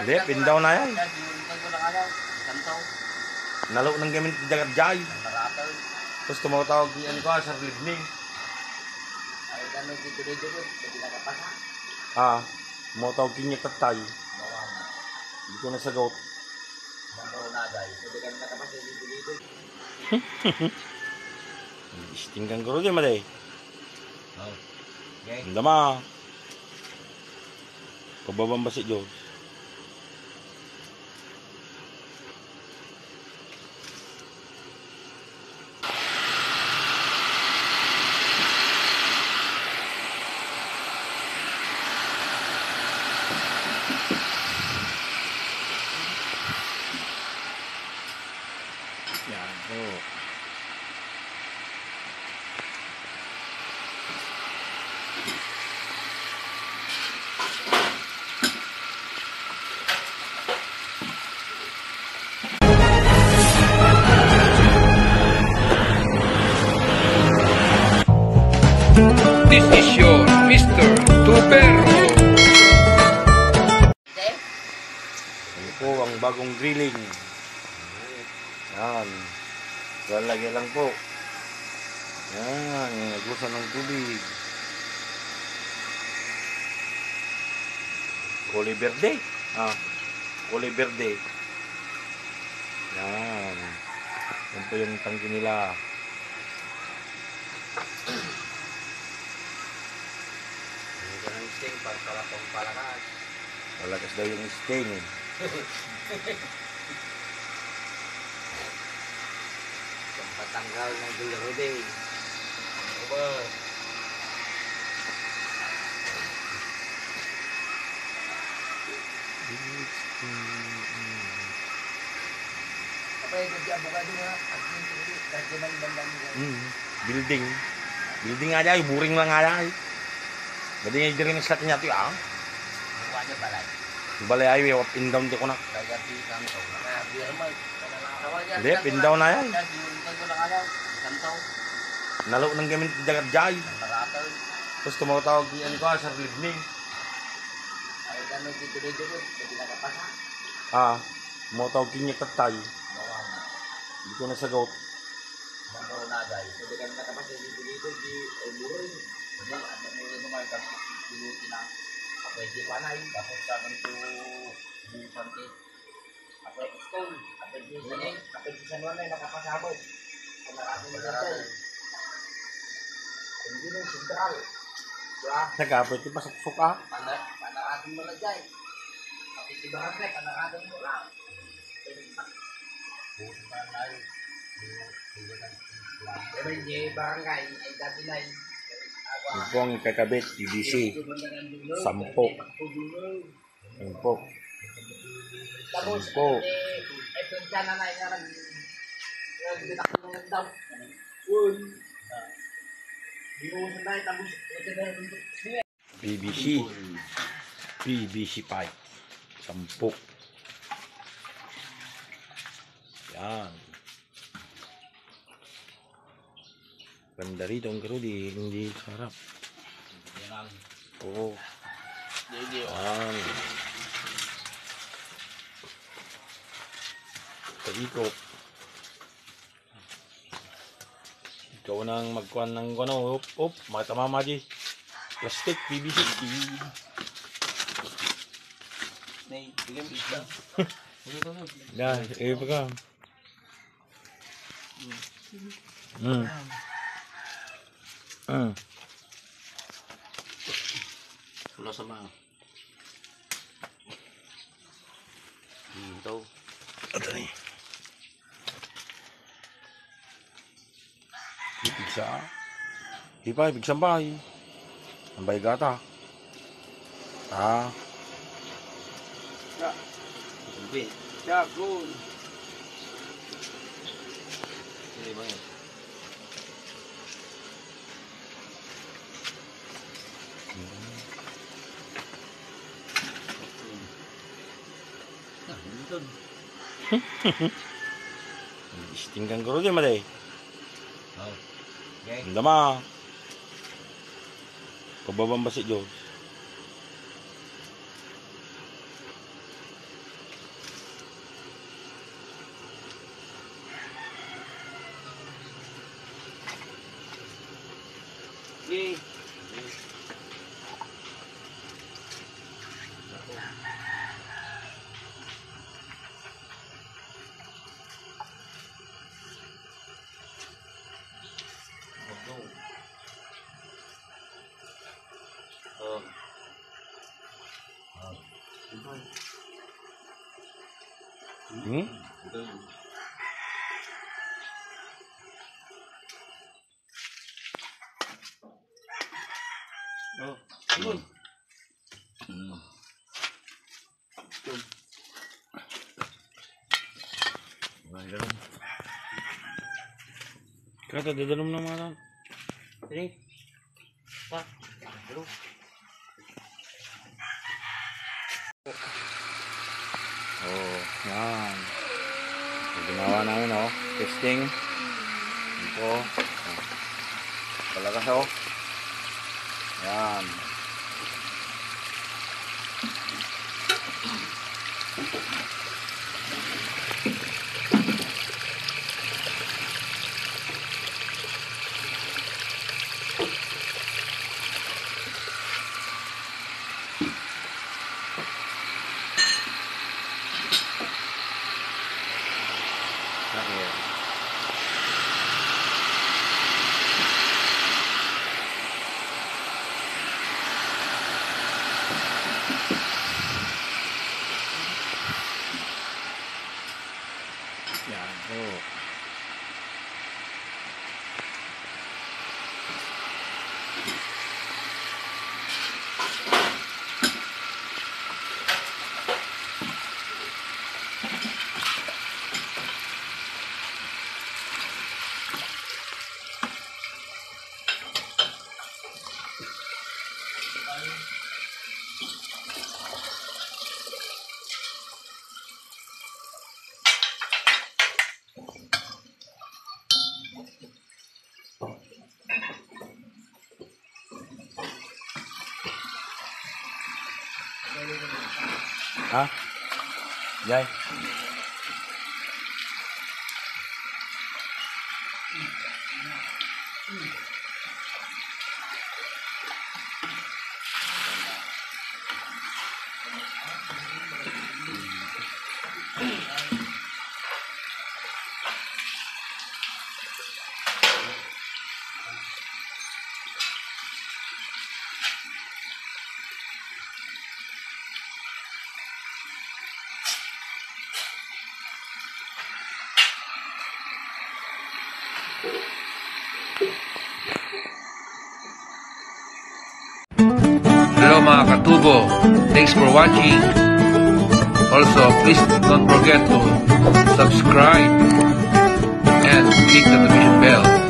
Hindi, pindaw na yan. Nalo ng gamit dagat jay. Tapos tumatawag ni ano ko, Sir nakapasa. Ah, tumatawag kinyo tatay. Bawang. Hindi ko nasagot. Dito dito. Istingkan ko rin maday. Oh. Okay. Ang dama. Pababang ba si Diyos? Po. This is your Mr. Tupero. Ano po bagong grilling. Yan. Lalagyan lang po. Yan. Nagusan ng tubig. Kuli verde. Ah. Kuli verde. Yan. Yan po yung tangki nila. Hindi ka ng sting para pala pang palakas. Malakas daw yung sting. Pampatanggal ng gularo day. Ano ba? Kapag ito abogado nga, at yung tuli, kahit yan ang bandang nila. Mm. Building. Building nga dyan. Buring lang nga dyan. Badi nga diri ng slot niya ito. Ah. Buwa niya pala. Balay ay up and down di ko na. Kaya di kang tao. Nakabiyar mo. Hindi, pin down na yan. Yung ko na kaya. Santo. Nalo ng gamit di dagat jay. Narataw. Tapos tumatawag ni ano ko, Sir Livning. Ay, gano'n dito dito ko. Pwede nakapasa. Ah, tumatawag kinyo tatay. Bawang. Hindi ko nasagot. Santo na dahil. Pwede kami nakapasa dito dito. Di ay burin. Hindi, ano mo yung naman. Tapos pinuti na. Kapag di panay. Tapos sa ganito. Busan ke. Kapag stone. Kapag di sanin. Kapag di sanuan na nakapasabot. Kung nakapin mo dyan. Hindi na yung sentral. Diba? Nagkapit yung pasok-sok ah. Pana, panakatin mo na dyan. Pakitibahan ka, panakatin mo lang. Buti pa na yun. Pero hindi barangay, ay dati na yun. Yung po ang kakabit, BBC. Sampo. Yung po. Tapos, Sampo. eh, eh, pinta na na BBC. BBC pipe. Sampok. Yan. Ganda rito ang karudi. Hindi sarap. Oo. Yan. Paikot. Ikaw nang magkuhan ng ano. Op, op. Makita mama di. Plastic, PVC. Nay, bigyan mo isla. Yan, eh pa ka. Mm. Mm. Sulo sa mga. Dito. Ito ni. Ipigsa. Ipa, ipigsa bay. Ang bay gata. Ah, Siyempre. Yakun. Hindi ba yun? Istingkan ko rin maday. Oh. Okay. Ang dama. Pababang ba si Diyos? Hmm? Oh, yun. Kata, dadalom na mga tan. Ini. Pa. Bro. Oh, yan. So, ginawa namin, oh. Testing. Ito. Oh. Palakas, oh. Yan. Yan, oh. hả dây Mm-hmm. Mga katubo. Thanks for watching. Also, please don't forget to subscribe and click the notification bell